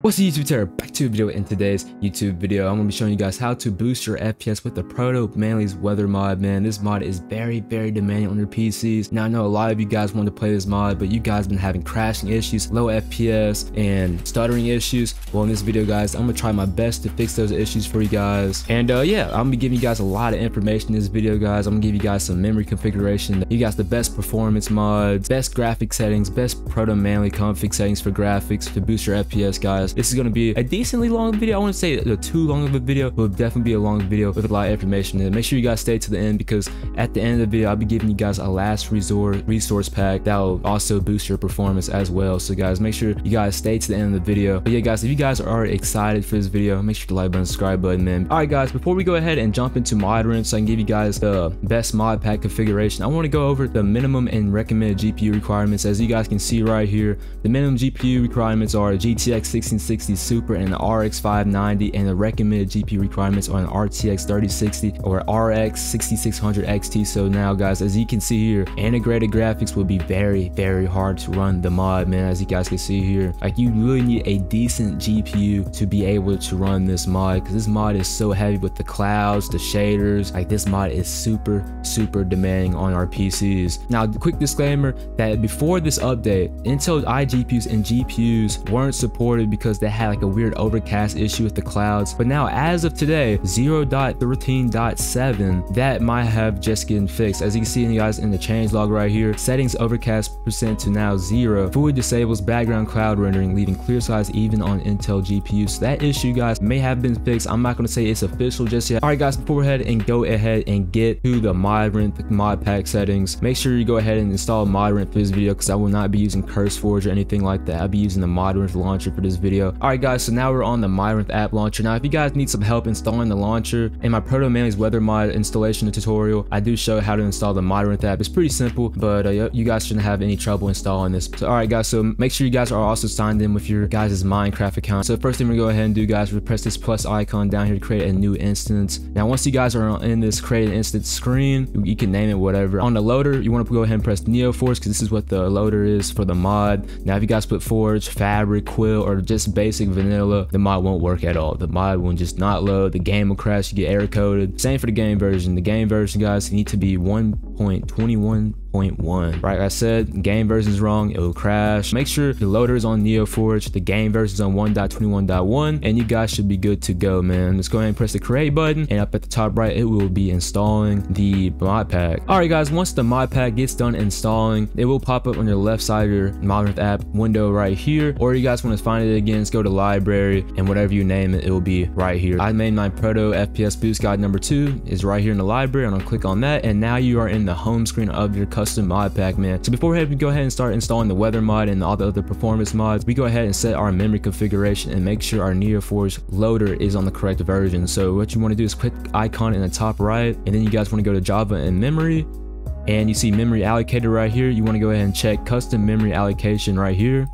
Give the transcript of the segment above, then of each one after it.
What's the YouTube Terror? Back to a video in today's YouTube video. I'm going to be showing you guys how to boost your FPS with the ProtoManly's Weather mod, man. This mod is very, very demanding on your PCs. Now, I know a lot of you guys want to play this mod, but you guys have been having crashing issues, low FPS, and stuttering issues. Well, in this video, guys, I'm going to try my best to fix those issues for you guys. And uh, yeah, I'm going to be giving you guys a lot of information in this video, guys. I'm going to give you guys some memory configuration. You guys the best performance mods, best graphic settings, best ProtoManly config settings for graphics to boost your FPS, guys guys. This is going to be a decently long video. I wouldn't say too long of a video, but definitely be a long video with a lot of information. And make sure you guys stay to the end because at the end of the video, I'll be giving you guys a last resort resource pack that will also boost your performance as well. So guys, make sure you guys stay to the end of the video. But yeah, guys, if you guys are excited for this video, make sure to like button, subscribe button, man. All right, guys, before we go ahead and jump into Modrinth, so I can give you guys the best mod pack configuration, I want to go over the minimum and recommended GPU requirements. As you guys can see right here, the minimum GPU requirements are GTX 16 1660 Super and an RX 590 and the recommended GPU requirements are an RTX 3060 or RX 6600 XT. So now guys, as you can see here, integrated graphics will be very, very hard to run the mod, man. As you guys can see here, like you really need a decent GPU to be able to run this mod because this mod is so heavy with the clouds, the shaders. Like this mod is super, super demanding on our PCs. Now, quick disclaimer that before this update, Intel iGPUs and GPUs weren't supported because because they had like a weird overcast issue with the clouds. But now as of today, 0.13.7, that might have just getting fixed. As you can see you guys in the change log right here, settings overcast percent to now zero. Fully disables background cloud rendering, leaving clear skies even on Intel GPUs. So that issue guys may have been fixed. I'm not gonna say it's official just yet. All right guys, before we head and go ahead and get to the Modrinth mod pack settings, make sure you go ahead and install Modrinth for this video because I will not be using CurseForge or anything like that. I'll be using the Modrinth launcher for this video video. Alright guys, so now we're on the Modrinth app launcher. Now if you guys need some help installing the launcher, in my ProtoManly's weather mod installation tutorial, I do show how to install the Modrinth app. It's pretty simple, but uh, you guys shouldn't have any trouble installing this. So alright guys, so make sure you guys are also signed in with your guys' Minecraft account. So first thing we're gonna go ahead and do guys, we press this plus icon down here to create a new instance. Now once you guys are in this create an instance screen, you can name it whatever. On the loader, you want to go ahead and press NeoForge because this is what the loader is for the mod. Now if you guys put Forge, Fabric, Quilt, or just basic vanilla, the mod won't work at all. The mod will just not load. The game will crash. You get error coded. Same for the game version. The game version, guys, need to be 1.21 0.1. Right, I said game version is wrong, it will crash. Make sure the loader is on NeoForge, the game version is on 1.21.1, and you guys should be good to go, man. Let's go ahead and press the create button, and up at the top right, it will be installing the mod pack. Alright guys, once the mod pack gets done installing, it will pop up on your left side of your Modrinth app window right here, or you guys want to find it again, just go to library, and whatever you name it, it will be right here. I made my Proto FPS Boost Guide number two, is right here in the library, and gonna click on that, and now you are in the home screen of your custom mod pack, man. So before we go ahead and start installing the weather mod and all the other performance mods, we go ahead and set our memory configuration and make sure our NeoForge loader is on the correct version. So what you want to do is click icon in the top right, and then you guys want to go to Java and memory, and you see memory allocated right here. You want to go ahead and check custom memory allocation right here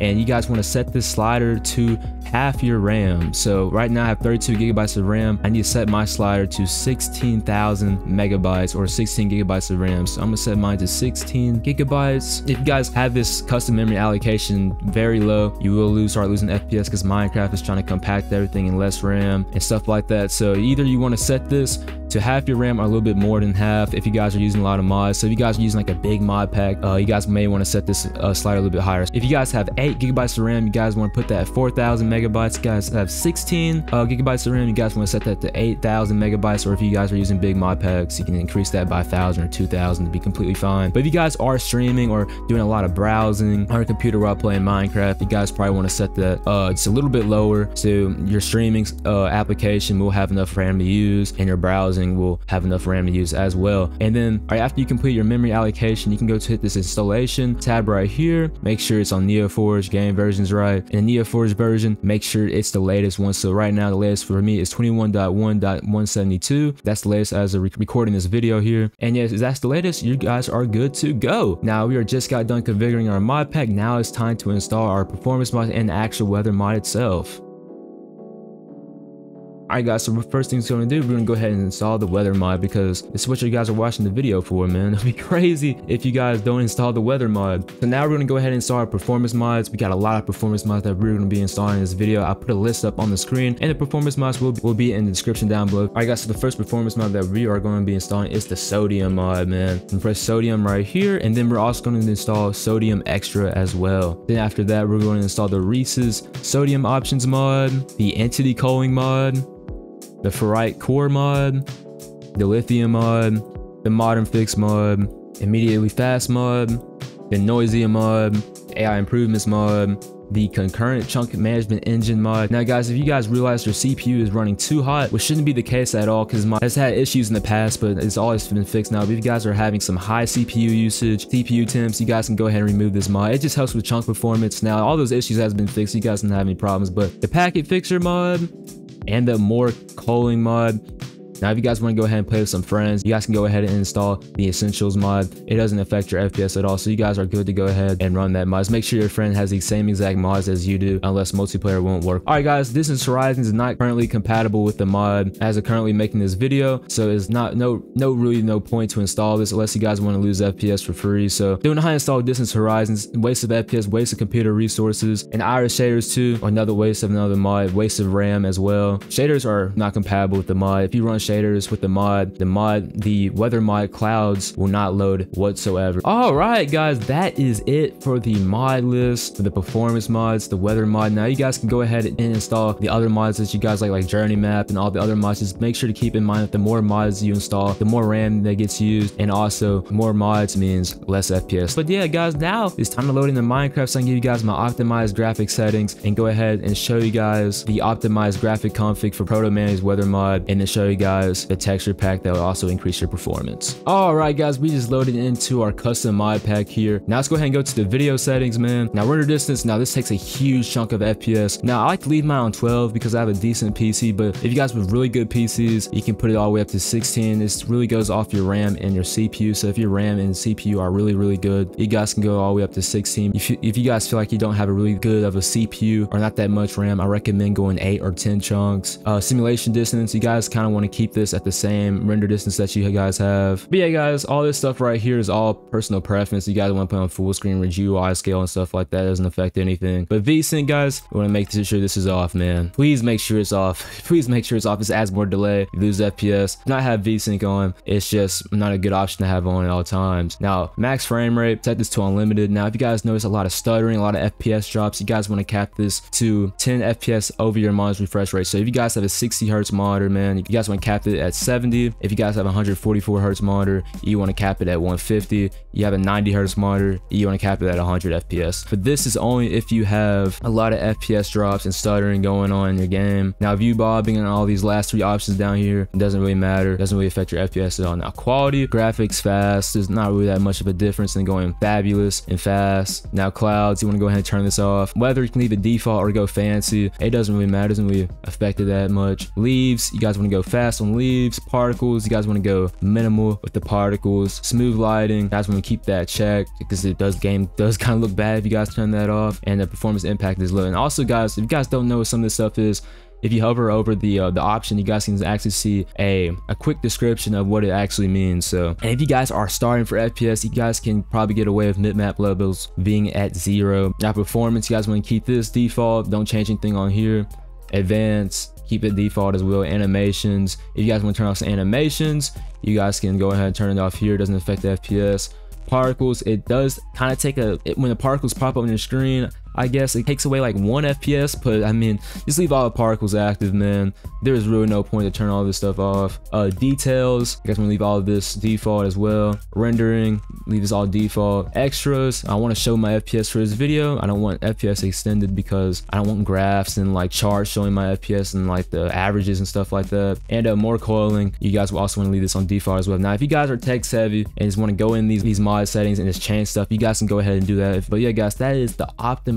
and you guys want to set this slider to half your RAM. So right now I have 32 gigabytes of RAM. I need to set my slider to 16,000 megabytes or 16 gigabytes of RAM. So I'm gonna set mine to 16 gigabytes. If you guys have this custom memory allocation very low, you will lose, start losing FPS because Minecraft is trying to compact everything in less RAM and stuff like that. So either you want to set this to half your RAM or a little bit more than half if you guys are using a lot of mods. So if you guys are using like a big mod pack, uh, you guys may want to set this uh, slider a little bit higher. If you guys have 8 gigabytes of RAM, you guys want to put that at 4,000 megabytes. You guys have 16 uh, gigabytes of RAM, you guys want to set that to 8,000 megabytes. Or if you guys are using big mod packs, you can increase that by 1,000 or 2,000 to be completely fine. But if you guys are streaming or doing a lot of browsing on a computer while playing Minecraft, you guys probably want to set that uh, just a little bit lower so your streaming uh, application will have enough RAM to use and your browsing will have enough RAM to use as well. And then right after you complete your memory allocation, you can go to hit this installation tab right here. Make sure it's on NeoForge, game version's right. And the NeoForge version, make sure it's the latest one. So right now the latest for me is 21.1.172. That's the latest as of recording this video here. And yes, that's the latest. You guys are good to go. Now we are just got done configuring our mod pack. Now it's time to install our performance mod and actual weather mod itself. Alright guys, so the first thing we're gonna do, we're gonna go ahead and install the weather mod because it's what you guys are watching the video for, man. It'd be crazy if you guys don't install the weather mod. So now we're gonna go ahead and install our performance mods. We got a lot of performance mods that we're gonna be installing in this video. I put a list up on the screen and the performance mods will, will be in the description down below. Alright guys, so the first performance mod that we are going to be installing is the sodium mod, man. And press sodium right here and then we're also going to install sodium extra as well. Then after that, we're going to install the Reese's sodium options mod, the entity culling mod, the ferrite core mod, the lithium mod, the modern fix mod, immediately fast mod, the Noisium mod, AI improvements mod, the concurrent chunk management engine mod. Now guys, if you guys realize your CPU is running too hot, which shouldn't be the case at all because mod has had issues in the past, but it's always been fixed now. But if you guys are having some high CPU usage, CPU temps, you guys can go ahead and remove this mod. It just helps with chunk performance. Now all those issues has been fixed. You guys don't have any problems, but the packet fixer mod and the more culling mod now, if you guys want to go ahead and play with some friends, you guys can go ahead and install the Essentials mod. It doesn't affect your FPS at all, so you guys are good to go ahead and run that mod. Just make sure your friend has the same exact mods as you do, unless multiplayer won't work. Alright guys, Distance Horizons is not currently compatible with the mod as of currently making this video, so it's not no no really no point to install this unless you guys want to lose FPS for free. So doing a high install Distance Horizons, waste of FPS, waste of computer resources, and iris shaders too, another waste of another mod, waste of RAM as well. Shaders are not compatible with the mod. If you run shaders with the mod. The mod, the weather mod clouds will not load whatsoever. All right, guys, that is it for the mod list, for the performance mods, the weather mod. Now you guys can go ahead and install the other mods that you guys like, like JourneyMap and all the other mods. Just make sure to keep in mind that the more mods you install, the more RAM that gets used, and also more mods means less FPS. But yeah, guys, now it's time to load into Minecraft. So I can give you guys my optimized graphic settings and go ahead and show you guys the optimized graphic config for ProtoManly's weather mod, and then show you guys the the texture pack that will also increase your performance. Alright guys, we just loaded into our custom mod pack here. Now let's go ahead and go to the video settings, man. Now render distance, now this takes a huge chunk of FPS. Now I like to leave mine on 12 because I have a decent PC, but if you guys with really good PCs, you can put it all the way up to 16. This really goes off your RAM and your CPU. So if your RAM and CPU are really, really good, you guys can go all the way up to 16. If you, if you guys feel like you don't have a really good of a CPU or not that much RAM, I recommend going 8 or 10 chunks. Uh, simulation distance, you guys kind of want to keep this at the same render distance that you guys have. But yeah, guys, all this stuff right here is all personal preference. You guys want to put on full screen with GUI scale and stuff like that doesn't affect anything. But VSync, guys, we want to make sure this is off, man. Please make sure it's off. Please make sure it's off. This adds more delay. You lose FPS. Not have VSync on. It's just not a good option to have on at all times. Now, max frame rate, set this to unlimited. Now, if you guys notice a lot of stuttering, a lot of FPS drops, you guys want to cap this to 10 FPS over your monitor's refresh rate. So if you guys have a 60 hertz monitor, man, you guys want to cap it at 70. If you guys have a 144 hertz monitor, you want to cap it at 150. You have a 90 hertz monitor, you want to cap it at 100 FPS. But this is only if you have a lot of FPS drops and stuttering going on in your game. Now view bobbing and all these last three options down here, doesn't really matter. Doesn't really affect your FPS at all. Now quality, graphics, fast, there's not really that much of a difference in going fabulous and fast. Now clouds, you want to go ahead and turn this off. Whether you can leave it default or go fancy, it doesn't really matter. It doesn't really affect it that much. Leaves, you guys want to go fast on leaves. Particles, you guys want to go minimal with the particles. Smooth lighting, guys want to keep that checked because it does game does kind of look bad if you guys turn that off. And the performance impact is low. And also guys, if you guys don't know what some of this stuff is, if you hover over the uh, the option you guys can actually see a a quick description of what it actually means so and if you guys are starting for fps you guys can probably get away with map levels being at zero now performance you guys want to keep this default don't change anything on here advanced keep it default as well. Animations if you guys want to turn off some animations you guys can go ahead and turn it off here. It doesn't affect the fps particles. It does kind of take a it, when the particles pop up on your screen I guess it takes away like one FPS, but I mean, just leave all the particles active, man. There's really no point to turn all this stuff off. Uh, details, I guess I'm gonna leave all of this default as well. Rendering, leave this all default. Extras, I wanna show my FPS for this video. I don't want FPS extended because I don't want graphs and like charts showing my FPS and like the averages and stuff like that. And uh, more culling, you guys will also wanna leave this on default as well. Now, if you guys are tech savvy and just wanna go in these, these mod settings and just change stuff, you guys can go ahead and do that. But yeah, guys, that is the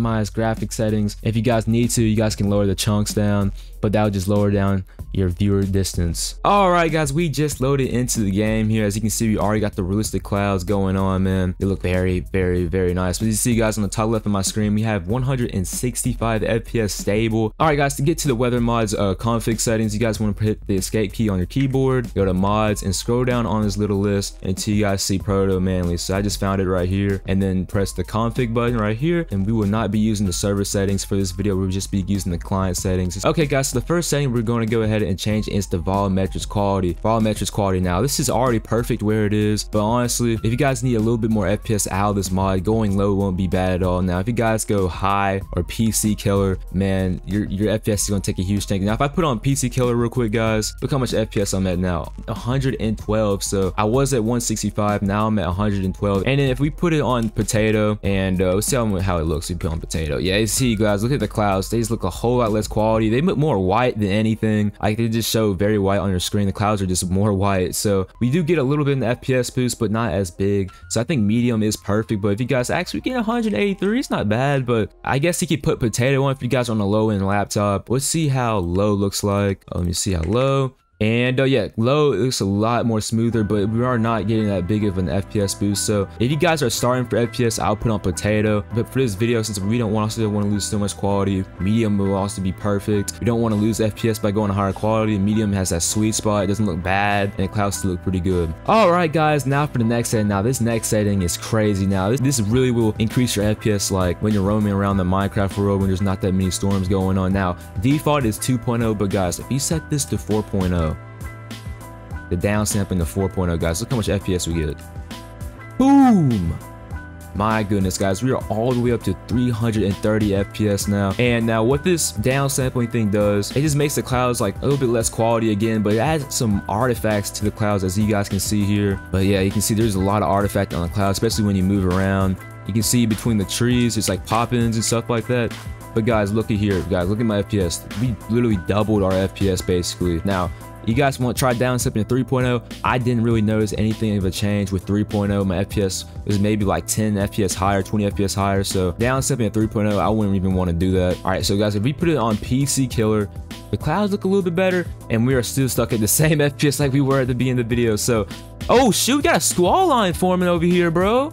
optimized graphic settings. If you guys need to, you guys can lower the chunks down but that will just lower down your viewer distance. All right, guys, we just loaded into the game here. As you can see, we already got the realistic clouds going on, man. They look very, very, very nice. But you see, guys, on the top left of my screen, we have 165 FPS stable. All right, guys, to get to the weather mods uh, config settings, you guys want to hit the escape key on your keyboard, go to mods, and scroll down on this little list until you guys see proto manly. So I just found it right here, and then press the config button right here, and we will not be using the server settings for this video. We'll just be using the client settings. Okay, guys, so the first setting we're going to go ahead and change is the volumetrics quality. Volumetrics quality now, this is already perfect where it is, but honestly, if you guys need a little bit more FPS out of this mod, going low won't be bad at all. Now, if you guys go high or PC killer, man, your, your FPS is going to take a huge tank. Now, if I put on PC killer real quick, guys, look how much FPS I'm at now, 112. So I was at 165, now I'm at 112. And then if we put it on potato and uh, let's see how, it looks, we put on potato. Yeah, you see guys, look at the clouds. They just look a whole lot less quality. They look more white than anything. Like they just show very white on your screen. The clouds are just more white. So we do get a little bit the FPS boost, but not as big. So I think medium is perfect. But if you guys actually get 183, it's not bad. But I guess you could put potato on if you guys on a low end laptop. Let's see how low looks like. let me see how low. And uh, yeah, low looks a lot more smoother, but we are not getting that big of an FPS boost. So if you guys are starting for FPS, I'll put on potato. But for this video, since we don't want to want to lose so much quality, medium will also be perfect. We don't want to lose FPS by going to higher quality. Medium has that sweet spot. It doesn't look bad, and the clouds still look pretty good. All right, guys, now for the next setting. Now this next setting is crazy. Now this, this really will increase your FPS like when you're roaming around the Minecraft world when there's not that many storms going on. Now default is 2.0, but guys, if you set this to 4.0, the downsampling of 4.0, guys. Look how much FPS we get. Boom! My goodness, guys, we are all the way up to 330 FPS now. And now what this downsampling thing does, it just makes the clouds like a little bit less quality again, but it adds some artifacts to the clouds as you guys can see here. But yeah, you can see there's a lot of artifact on the clouds, especially when you move around. You can see between the trees, it's like pop-ins and stuff like that. But guys, look at here, guys, look at my FPS. We literally doubled our FPS basically. Now, you guys want to try downsampling to 3.0? I didn't really notice anything of a change with 3.0. My FPS was maybe like 10 FPS higher, 20 FPS higher. So downsampling at 3.0, I wouldn't even want to do that. All right, so guys, if we put it on PC Killer, the clouds look a little bit better, and we are still stuck at the same FPS like we were at the beginning of the video. So, oh shoot, we got a squall line forming over here, bro.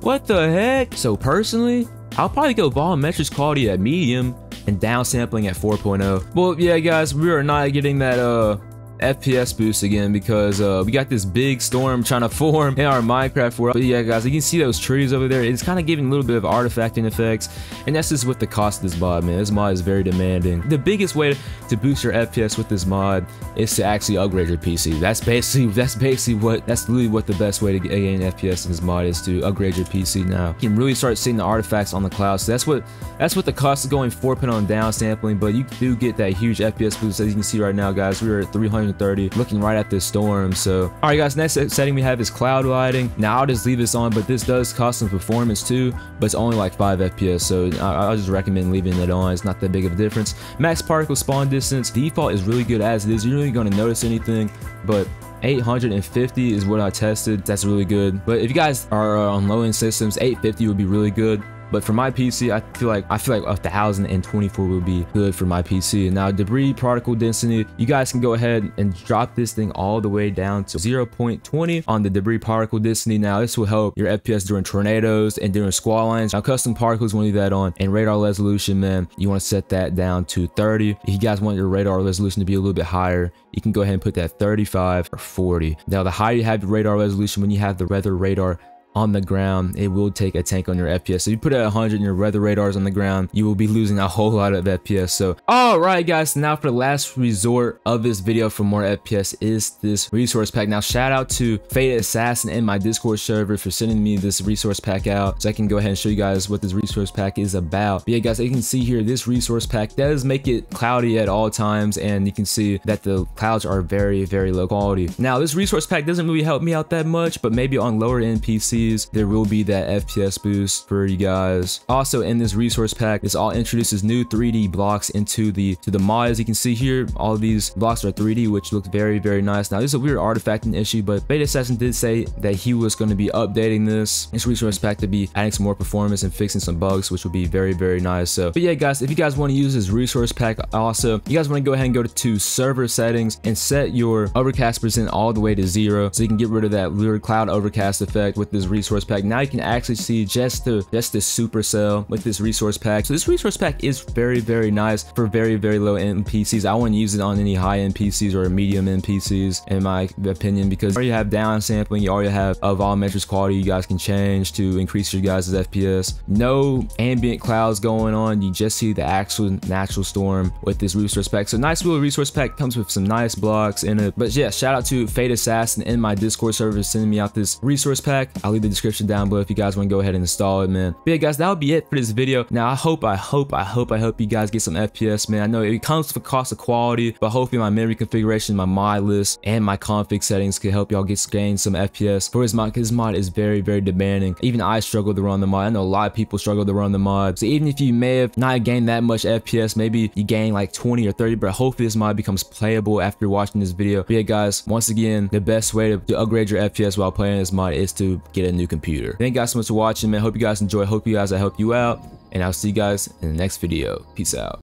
What the heck? So personally, I'll probably go volumetrics quality at medium and downsampling at 4.0. Well, yeah, guys, we are not getting that uh FPS boost again because uh, we got this big storm trying to form in our Minecraft world. But yeah, guys, you can see those trees over there. It's kind of giving a little bit of artifacting effects, and that's just what the cost of this mod, man. This mod is very demanding. The biggest way to boost your FPS with this mod is to actually upgrade your PC. That's basically that's basically what that's really what the best way to gain FPS in this mod is to upgrade your PC. Now you can really start seeing the artifacts on the cloud. So that's what that's what the cost of going 4 pin on down sampling, but you do get that huge FPS boost as you can see right now, guys. We are at 300. 130, looking right at this storm. So, all right, guys, next setting we have is cloud lighting. Now I'll just leave this on, but this does cost some performance too, but it's only like 5 FPS, so I, will just recommend leaving it on. It's not that big of a difference. Max particle spawn distance, default is really good as it is. You're really going to notice anything, but 850 is what I tested. That's really good. But if you guys are uh, on low-end systems, 850 would be really good. But for my PC, I feel like I feel like a 1024 would be good for my PC. Now debris particle density, you guys can go ahead and drop this thing all the way down to 0.20 on the debris particle density. Now this will help your FPS during tornadoes and during squall lines. Now custom particles want to leave that on and radar resolution, man, you want to set that down to 30. If you guys want your radar resolution to be a little bit higher, you can go ahead and put that 35 or 40. Now the higher you have your radar resolution, when you have the weather radar on the ground, it will take a tank on your FPS. So you put it at 100 and your weather radars on the ground, you will be losing a whole lot of FPS. So, alright guys, now for the last resort of this video for more FPS is this resource pack. Now, shout out to FateAssassin in my Discord server for sending me this resource pack out so I can go ahead and show you guys what this resource pack is about. But yeah, guys, you can see here, this resource pack does make it cloudy at all times and you can see that the clouds are very, very low quality. Now, this resource pack doesn't really help me out that much, but maybe on lower end PC There will be that FPS boost for you guys. Also in this resource pack, this all introduces new 3D blocks into the to the mod. As you can see here, all these blocks are 3D, which looks very, very nice. Now, this is a weird artifacting issue, but FateAssassin did say that he was going to be updating this, this resource pack to be adding some more performance and fixing some bugs, which would be very, very nice. So, but yeah, guys, if you guys want to use this resource pack also, you guys want to go ahead and go to, to server settings and set your overcast percent all the way to zero so you can get rid of that weird cloud overcast effect with this resource pack. Now you can actually see just the just the supercell with this resource pack. So this resource pack is very, very nice for very, very low end PCs. I wouldn't use it on any high end PCs or medium end PCs in my opinion because you already have down sampling, you already have a volumetrics quality you guys can change to increase your guys' FPS. No ambient clouds going on. You just see the actual natural storm with this resource pack. So nice little resource pack comes with some nice blocks in it. But yeah, shout out to Fate Assassin in my Discord server sending me out this resource pack. I'll leave the description down below if you guys want to go ahead and install it, man. But yeah, guys, that would be it for this video. Now, I hope, I hope, I hope, I hope you guys get some FPS, man. I know it comes with a cost of quality, but hopefully my memory configuration, my mod list, and my config settings can help y'all get gain some FPS for his mod. His mod is very, very demanding. Even I struggle to run the mod. I know a lot of people struggle to run the mod. So even if you may have not gained that much FPS, maybe you gain like 20 or 30, but hopefully this mod becomes playable after watching this video. But yeah, guys, once again, the best way to, to upgrade your FPS while playing this mod is to get a new computer. Thank you guys so much for watching, man. Hope you guys enjoy. Hope you guys I help you out. And I'll see you guys in the next video. Peace out.